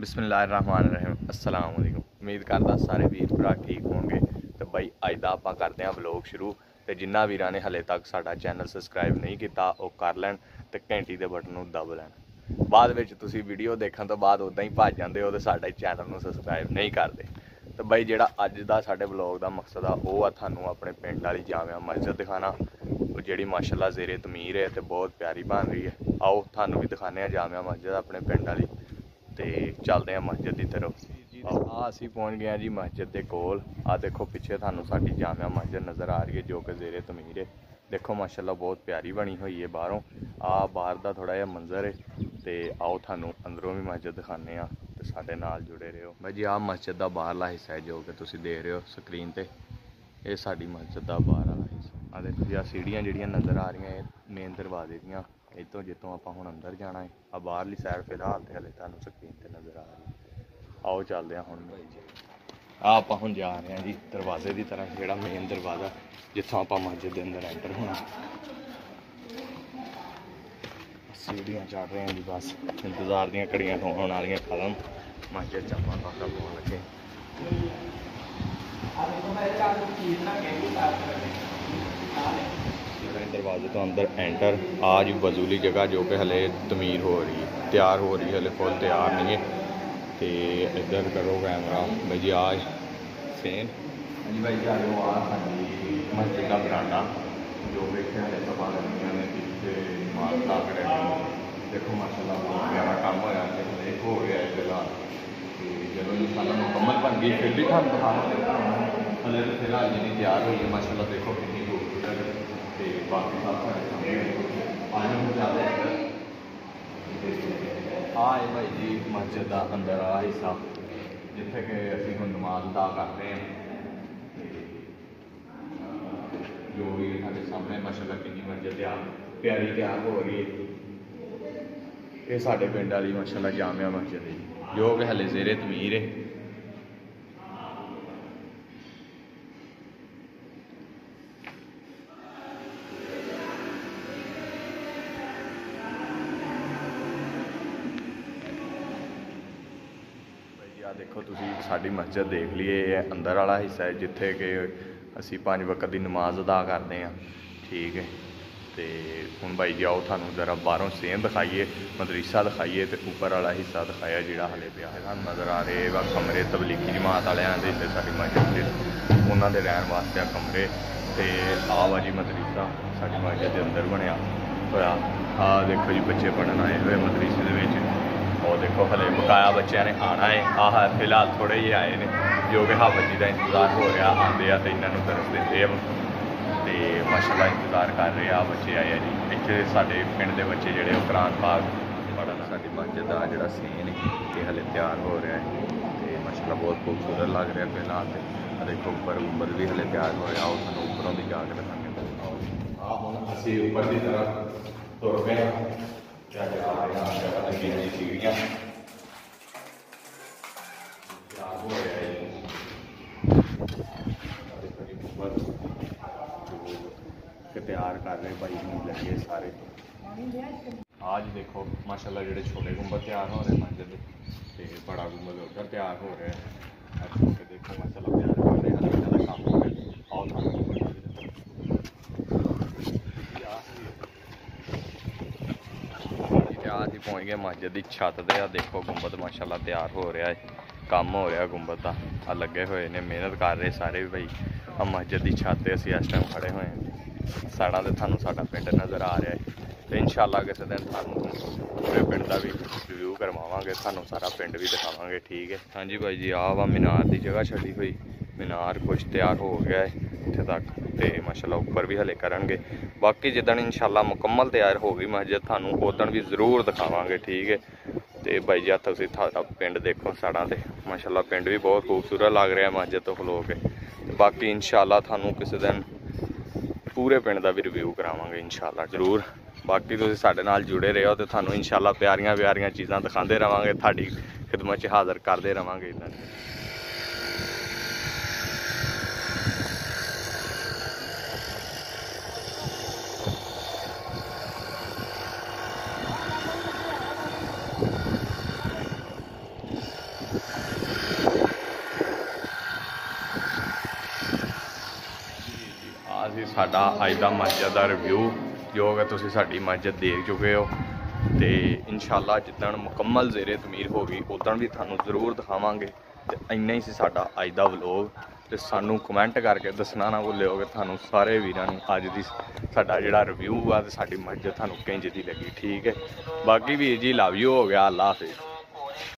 ਬਿਸਮਿਲ੍ਲਾਹਿਰਰਹਿਮਾਨਿਰਰਹੀਮ। ਅਸਲਾਮ ਅਲੈਕੁਮ ਉਮੀਦ ਕਰਦਾ ਸਾਰੇ ਵੀਰ ਭਰਾ ਠੀਕ ਹੋਣਗੇ। ਤੇ ਬਾਈ, ਅੱਜ ਦਾ ਆਪਾਂ ਕਰਦੇ ਹਾਂ ਵਲੌਗ ਸ਼ੁਰੂ। ਤੇ ਜਿਨ੍ਹਾਂ ਵੀਰਾਂ ਨੇ ਹਲੇ ਤੱਕ ਸਾਡਾ ਚੈਨਲ ਸਬਸਕ੍ਰਾਈਬ ਨਹੀਂ ਕੀਤਾ, ਉਹ ਕਰ ਲੈਣ ਤੇ ਘੰਟੀ ਦੇ ਬਟਨ ਨੂੰ ਦਬ ਲੈਣ। ਬਾਅਦ ਵਿੱਚ ਤੁਸੀਂ ਵੀਡੀਓ ਦੇਖਣ ਤੋਂ ਬਾਅਦ ਉਦਾਂ ਹੀ ਭੱਜ ਜਾਂਦੇ ਹੋ ਤੇ ਸਾਡੇ ਚੈਨਲ ਨੂੰ ਸਬਸਕ੍ਰਾਈਬ ਨਹੀਂ ਕਰਦੇ। ਤੇ ਬਾਈ, ਜਿਹੜਾ ਅੱਜ ਦਾ ਸਾਡੇ ਵਲੌਗ ਦਾ ਮਕਸਦ ਆ, ਉਹ ਆ ਤੁਹਾਨੂੰ ਆਪਣੇ ਪਿੰਡ ਵਾਲੀ ਜਾਮਿਆ ਮਸਜਿਦ ਦਿਖਾਣਾ ਉਹ ਜਿਹੜੀ ਮਾਸ਼ਾਅੱਲਾ ਜ਼ੇਰੇ ਤਮੀਰ ਹੈ ਤੇ ਬਹੁਤ ਪਿਆਰੀ ਬਣ ਰਹੀ ਹੈ। ਆਓ, ਤੁਹਾਨੂੰ ਵੀ ਦਿਖਾਣੇ ਆ ਜਾਮਿਆ ਮਸਜਿਦ ਆਪਣੇ ਪਿੰਡ ਵਾਲੀ। ਤੇ ਚੱਲਦੇ ਆ ਮਸਜਿਦ ਦੀ ਤਰਫ। ਆ ਅਸੀਂ ਪਹੁੰਚ ਗਏ ਆ ਜੀ ਮਸਜਿਦ ਦੇ ਕੋਲ। ਆ ਦੇਖੋ ਪਿੱਛੇ ਤੁਹਾਨੂੰ ਸਾਡੀ ਜਾਮਿਆ ਮਸਜਿਦ ਨਜ਼ਰ ਆ ਰਹੀ ਹੈ ਜੋ ਕਿ ਜ਼ੇਰੇ ਤਮੀਰ ਹੈ। ਦੇਖੋ ਮਾਸ਼ਾਅੱਲਾ ਬਹੁਤ ਪਿਆਰੀ ਬਣੀ ਹੋਈ ਹੈ ਬਾਹਰੋਂ। ਆ ਬਾਹਰ ਦਾ ਥੋੜਾ ਜਿਹਾ ਮੰਜ਼ਰ ਹੈ ਤੇ ਆਓ ਤੁਹਾਨੂੰ ਅੰਦਰੋਂ ਵੀ ਮਸਜਿਦ ਦਿਖਾਣੇ ਆ ਤੇ ਸਾਡੇ ਨਾਲ ਜੁੜੇ ਰਹੋ। ਬਾਈ ਜੀ ਆ ਮਸਜਿਦ ਦਾ ਬਾਹਰਲਾ ਹਿੱਸਾ ਹੈ ਜੋ ਕਿ ਤੁਸੀਂ ਦੇਖ ਰਹੇ ਹੋ ਸਕਰੀਨ ਤੇ। ਇਹ ਸਾਡੀ ਮਸਜਿਦ ਦਾ ਬਾਹਰ ਵਾਲਾ ਹਿੱਸਾ। ਆ ਦੇਖੋ ਜੀ ਆ ਸੀੜੀਆਂ ਜਿਹੜੀਆਂ ਨਜ਼ਰ ਆ ਰਹੀਆਂ ਇਹ ਮੇਨ ਦਰਵਾਜ਼ੇ ਦੀਆਂ। ਇੱਥੋਂ ਜਿੱਥੋਂ ਆਪਾਂ ਹੁਣ ਅੰਦਰ ਜਾਣਾ ਹੈ ਆ ਬਾਹਰਲੀ ਸਾਈਡ ਫਿਲਹਾਲ ਤੇ ਹਲੇ ਤੁਹਾਨੂੰ ਸਕਰੀਨ ਤੇ ਨਜ਼ਰ ਆ ਰਹੀ ਆਓ ਚੱਲਦੇ ਹਾਂ ਹੁਣ। ਆ ਆਪਾਂ ਹੁਣ ਜਾ ਰਹੇ ਹਾਂ ਜੀ, ਦਰਵਾਜ਼ੇ ਦੀ ਤਰ੍ਹਾਂ ਜਿਹੜਾ ਮੇਨ ਦਰਵਾਜ਼ਾ, ਜਿੱਥੋਂ ਆਪਾਂ ਮਸਜਿਦ ਦੇ ਅੰਦਰ ਐਂਟਰ ਹੋਣਾ। ਸੀੜੀਆਂ ਚੜ ਰਹੇ ਹਾਂ ਜੀ, ਬਸ ਇੰਤਜ਼ਾਰ ਦੀਆਂ ਘੜੀਆਂ ਹੋਣ ਵਾਲੀਆਂ ਕਲਮ ਮਸਜਿਦ ਚ ਆਪਾਂ ਬਾਕਾ ਪਾਉਣ ਲੱਗੇ। ਜਿਹੜੇ ਦਰਵਾਜ਼ੇ ਤੋਂ ਅੰਦਰ ਐਂਟਰ ਆ ਜੀ ਵਜ਼ੂਲੀ ਜਗ੍ਹਾ ਜੋ ਕਿ ਹਲੇ ਤਮੀਰ ਹੋ ਰਹੀ ਹੈ ਤਿਆਰ ਹੋ ਰਹੀ ਹੈ ਹਲੇ ਫੁੱਲ ਤਿਆਰ ਨਹੀਂ ਹੈ। ਤੇ ਇੱਧਰ ਕਰੋ ਕੈਮਰਾ ਬਈ ਜੀ ਆਜ ਸੇਨ ਹਾਂਜੀ ਭਾਈ ਜੀ, ਆ ਜਾਓ ਆ ਸਾਡੀ ਮਸਜਿਦ ਦਾ ਬਰਾਂਡਾ, ਜੋ ਵੇਖਿਆ ਹਲੇ ਸਭਾ ਲੱਗੀਆਂ ਨੇ ਪਿੱਛੇ ਮਾਲ ਲੱਗ ਦੇਖੋ, ਮਾਸ਼ਾਅੱਲਾ, ਬਹੁਤ ਪਿਆਰਾ ਕੰਮ ਹੋਇਆ ਤੇ ਹਲੇ ਹੋ ਰਿਹਾ ਹੈ ਫਿਲਹਾਲ ਤੇ ਜਦੋਂ ਇਹ ਸਾਡਾ ਮੁਕੰਮਲ ਬਣ ਗਈ, ਫਿਰ ਵੀ ਤੁਹਾਨੂੰ ਦਿਖਾਵਾਂਗੇ। ਹਲੇ ਤਾਂ ਫਿਲਹਾਲ ਜਿਹੜੀ ਤਿਆਰ ਹੋਈ ਹੈ, ਮਾਸ਼ਾਅੱਲਾ, ਦੇਖੋ ਕਿੰਨੀ ਬਾਕੀ ਸਭ ਸਾਡੇ ਸਾਹਮਣੇ ਆਏ ਨੂੰ ਜ਼ਿਆਦਾ ਹੈ ਆ ਭਾਈ ਜੀ ਮਸਜਿਦ ਦਾ ਅੰਦਰ ਆ ਹਿੱਸਾ, ਜਿੱਥੇ ਕਿ ਅਸੀਂ ਹੁਣ ਨਮਾਜ਼ ਅਦਾ ਕਰਦੇ ਹਾਂ। ਜੋ ਵੀ ਸਾਡੇ ਸਾਹਮਣੇ ਮਾਸ਼ਾਅੱਲਾ ਕਿੰਨੀ ਮਸਜਿਦ ਆ ਪਿਆਰੀ ਤਿਆਰ ਹੋ ਰਹੀ ਹੈ। ਇਹ ਸਾਡੇ ਪਿੰਡ ਵਾਲੀ ਮਾਸ਼ਾਅੱਲਾ ਜਾਮਿਆ ਮਸਜਿਦ ਹੈ। ਜੋ ਕਿ ਹਲੇ ਜ਼ੇਰੇ ਤਮੀਰ ਹੈ। ਦੇਖੋ ਤੁਸੀਂ ਸਾਡੀ ਮਸਜਿਦ ਦੇਖ ਲਈਏ, ਇਹ ਅੰਦਰ ਵਾਲਾ ਹਿੱਸਾ ਹੈ ਜਿੱਥੇ ਕਿ ਅਸੀਂ ਪੰਜ ਵਕਤ ਦੀ ਨਮਾਜ਼ ਅਦਾ ਕਰਦੇ ਹਾਂ। ਠੀਕ ਹੈ। ਤੇ ਹੁਣ ਬਾਈ ਜੀ ਆਓ ਤੁਹਾਨੂੰ ਜ਼ਰਾ ਬਾਹਰੋਂ ਸੇਮ ਦਿਖਾਈਏ, ਮਦਰਸਾ ਦਿਖਾਈਏ ਤੇ ਉੱਪਰ ਵਾਲਾ ਹਿੱਸਾ ਦਿਖਾਇਆ ਜਿਹੜਾ ਹਲੇ ਪਿਆ ਹੈ। ਤੁਹਾਨੂੰ ਨਜ਼ਰ ਆ ਰਹੇ ਵਾ ਕਮਰੇ ਤਬਲੀਗੀ ਜਮਾਤ ਵਾਲਿਆਂ ਦੇ ਤੇ ਸਾਡੀ ਮਸਜਿਦ ਦੇ, ਉਹਨਾਂ ਦੇ ਰਹਿਣ ਵਾਸਤੇ ਆ ਕਮਰੇ। ਤੇ ਆ ਵਾ ਜੀ ਮਦਰਸਾ, ਸਾਡੀ ਮਸਜਿਦ ਦੇ ਅੰਦਰ ਬਣਿਆ ਹੋਇਆ। ਆ ਦੇਖੋ ਜੀ ਬੱਚੇ ਪੜ੍ਹਨ ਆਏ ਹੋਏ ਮਦਰਸੇ ਦੇ ਵਿੱਚ। ਉਹ ਦੇਖੋ ਹਲੇ ਬਕਾਇਆ ਬੱਚਿਆਂ ਨੇ ਆਣਾ ਹੈ। ਆਹ ਫਿਲਹਾਲ ਥੋੜੇ ਜਿਹੇ ਆਏ ਨੇ ਜੋ ਕਿ ਹਾਫਤ ਜੀ ਦਾ ਇੰਤਜ਼ਾਰ ਹੋ ਰਿਹਾ ਆਉਂਦੇ ਆ ਤੇ ਇਹਨਾਂ ਨੂੰ ਦਰਸ ਦਿੰਦੇ ਆ। ਤੇ ਮਾਸ਼ਾਅੱਲਾ ਇੰਤਜ਼ਾਰ ਕਰ ਰਹੇ ਆ ਬੱਚੇ ਆਏ ਆ ਜੀ। ਇੱਥੇ ਸਾਡੇ ਪਿੰਡ ਦੇ ਬੱਚੇ ਜਿਹੜੇ ਉਹ ਕੁਰਾਨ ਪਾਕ ਪੜ੍ਹਨ ਸਾਡੀ ਮਸਜਿਦ ਦਾ ਜਿਹੜਾ ਸੀਨ ਇਹ ਹਲੇ ਤਿਆਰ ਹੋ ਰਿਹਾ ਹੈ। ਤੇ ਮਾਸ਼ਾਅੱਲਾ ਬਹੁਤ ਖੂਬਸੂਰਤ ਲੱਗ ਰਿਹਾ ਫਿਲਹਾਲ ਤੇ। ਦੇਖੋ ਉੱਪਰ ਉੱਪਰ ਵੀ ਹਲੇ ਤਿਆਰ ਹੋ ਰਿਹਾ। ਉਹ ਤੁਹਾਨੂੰ ਉੱਪਰੋਂ ਦੀ ਜਾ ਕੇ ਦਿਖਾਉਂਦੇ ਆ ਹੁਣ ਅਸੀਂ ਉੱਪਰ ਦੀ ਤਰਫ ਤੁਰ ਪਏ ਹਾਂ ਕਿਆ ਜਾ ਰਹੇ ਹਾਂ ਜਗ੍ਹਾ ਲੱਗੀ ਹੋਈ ਸੀਗੀਆਂ ਤਿਆਰ ਹੋ ਜੀ ਦੇਖੋ ਤਿਆਰ ਕਰ ਰਹੇ ਭਾਈ ਨੂੰ ਲੱਗੇ ਸਾਰੇ। ਆਜ ਦੇਖੋ, ਮਾਸ਼ਾਅੱਲਾ ਜਿਹੜੇ ਛੋਟੇ ਗੁੰਬਦ ਤਿਆਰ ਹੋ ਰਹੇ ਮੰਜਿਦ ਦੇ, ਤੇ ਬੜਾ ਗੁੰਬਦ ਉੱਧਰ ਤਿਆਰ ਹੋ ਰਿਹਾ ਹੈ। ਅੱਜ ਦੇਖੋ, ਮਾਸ਼ਾਅੱਲਾ ਤਿਆਰ ਕਰ ਰਹੇ ਹਨ ਇਹਨਾਂ ਦਾ ਕੰਮ ਹੋ ਰਿਹਾ ਆਓ ਤੁਹਾਨੂੰ ਗੁੰਬਦ ਵੀ ਦਿਖਾਉਂਦੇ ਆ ਅਸੀਂ ਪਹੁੰਚ ਗਏ ਮਸਜਿਦ ਦੀ ਛੱਤ ਤੇ। ਆ ਦੇਖੋ ਗੁੰਬਦ ਮਾਸ਼ਾਅੱਲਾ ਤਿਆਰ ਹੋ ਰਿਹਾ ਹੈ। ਕੰਮ ਹੋ ਰਿਹਾ ਗੁੰਬਦ ਦਾ। ਆ ਲੱਗੇ ਹੋਏ ਨੇ, ਮਿਹਨਤ ਕਰ ਰਹੇ ਸਾਰੇ ਵੀ ਭਾਈ ਆ ਮਸਜਿਦ ਦੀ ਛੱਤ ਤੇ ਅਸੀਂ ਇਸ ਟਾਈਮ ਖੜੇ ਹੋਏ ਹਾਂ। ਸਾਡਾ ਤੇ ਤੁਹਾਨੂੰ ਸਾਡਾ ਪਿੰਡ ਨਜ਼ਰ ਆ ਰਿਹਾ ਹੈ। ਤੇ ਇਨਸ਼ਾਅੱਲਾ ਕਿਸੇ ਦਿਨ ਤੁਹਾਨੂੰ ਪੂਰੇ ਪਿੰਡ ਦਾ ਵੀ ਰਿਵਿਊ ਕਰਵਾਵਾਂਗੇ। ਤੁਹਾਨੂੰ ਸਾਰਾ ਪਿੰਡ ਵੀ ਦਿਖਾਵਾਂਗੇ, ਠੀਕ ਹੈ? ਹਾਂਜੀ ਭਾਈ ਜੀ, ਆਹ ਵਾ ਮੀਨਾਰ ਦੀ ਜਗ੍ਹਾ ਛੱਡੀ ਹੋਈ। ਮੀਨਾਰ ਕੁਛ ਤਿਆਰ ਹੋ ਗਿਆ ਹੈ ਇੱਥੇ ਤੱਕ ਤੇ ਮਾਸ਼ਾਅੱਲਾ ਉੱਪਰ ਵੀ ਹਲੇ ਕਰਨਗੇ। ਬਾਕੀ ਜਿੱਦਣ ਇਨਸ਼ਾਅੱਲਾ ਮੁਕੰਮਲ ਤਿਆਰ ਹੋ ਗਈ ਮਸਜਿਦ ਤੁਹਾਨੂੰ ਉਦੋਂ ਵੀ ਜ਼ਰੂਰ ਦਿਖਾਵਾਂਗੇ, ਠੀਕ ਹੈ? ਤੇ ਬਾਈ ਜੀ ਤੁਸੀਂ ਤੁਹਾਡਾ ਪਿੰਡ ਦੇਖੋ ਸਾਡਾ ਤੇ। ਮਾਸ਼ਾਅੱਲਾ ਪਿੰਡ ਵੀ ਬਹੁਤ ਖੂਬਸੂਰਤ ਲੱਗ ਰਿਹਾ ਮਸਜਿਦ ਤੋਂ ਖਲੋ ਕੇ ਤੇ ਬਾਕੀ ਇਨਸ਼ਾਅੱਲਾ ਤੁਹਾਨੂੰ ਕਿਸੇ ਦਿਨ ਪੂਰੇ ਪਿੰਡ ਦਾ ਵੀ ਰਿਵਿਊ ਕਰਾਵਾਂਗੇ ਇਨਸ਼ਾਅੱਲਾ, ਜ਼ਰੂਰ। ਬਾਕੀ ਤੁਸੀਂ ਸਾਡੇ ਨਾਲ ਜੁੜੇ ਰਹੋ ਤੇ ਤੁਹਾਨੂੰ ਇਨਸ਼ਾਅੱਲਾ ਪਿਆਰੀਆਂ ਪਿਆਰੀਆਂ ਚੀਜ਼ਾਂ ਦਿਖਾਉਂਦੇ ਰਵਾਂਗੇ, ਤੁਹਾਡੀ ਖਿਦਮਤ 'ਚ ਹਾਜ਼ਰ ਕਰਦੇ ਰਵਾਂਗੇ ਇਦਾਂ ਆ ਸੀ ਸਾਡਾ ਅੱਜ ਦਾ ਮਸਜਿਦ ਦਾ ਰਿਵਿਊ ਜੋ ਕਿ ਤੁਸੀਂ ਸਾਡੀ ਮਸਜਿਦ ਦੇਖ ਚੁੱਕੇ ਹੋ ਤੇ ਇਨਸ਼ਾਅੱਲਾ ਜਿੱਦਣ ਮੁਕੰਮਲ ਜ਼ੇਰੇ ਤਮੀਰ ਹੋ ਗਈ ਉਦੋਂ ਵੀ ਤੁਹਾਨੂੰ ਜ਼ਰੂਰ ਦਿਖਾਵਾਂਗੇ ਤੇ ਇੰਨਾ ਹੀ ਸੀ ਸਾਡਾ ਅੱਜ ਦਾ ਵਲੋਗ ਤੇ ਸਾਨੂੰ ਕਮੈਂਟ ਕਰਕੇ ਦੱਸਣਾ ਨਾ ਭੁੱਲਿਓ ਕਿ ਤੁਹਾਨੂੰ ਸਾਰੇ ਵੀਰਾਂ ਨੂੰ ਅੱਜ ਦੀ ਸਾਡਾ ਜਿਹੜਾ ਰਿਵਿਊ ਆ ਤੇ ਸਾਡੀ ਮਸਜਿਦ ਤੁਹਾਨੂੰ ਕਿੰਜ ਦੀ ਲੱਗੀ, ਠੀਕ ਹੈ? ਬਾਕੀ ਵੀਰ ਜੀ ਲਵ ਯੂ ਹੋ ਗਿਆ, ਅੱਲਾ ਹਾਫਿਜ਼।